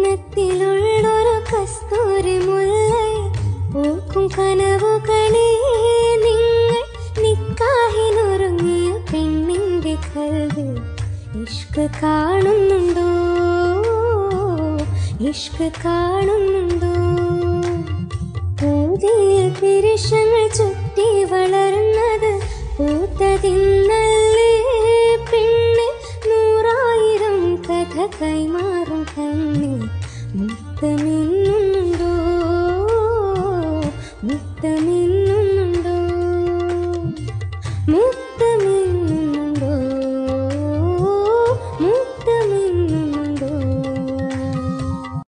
ജന്നത്തിലുള്ളൊരു കസ്തൂരി മുല്ലേ പൂക്കും കനവുകളെ ഇഷ്ക് കാണുന്നുണ്ടോ? ഇഷ്ക് കാണുന്നുണ്ടോ? പുതിയ പുരുഷങ്ങൾ ചുറ്റി വളർന്നത് പൂത്തതിന്നല്ലേ? പെണ്ണ് നൂറായിരം കഥ കൈമാറും കണ്ണി മുത്തമിന്നുണ്ടോ മുത്തമിന്നുണ്ടോ മുത്തമിന്നുണ്ടോ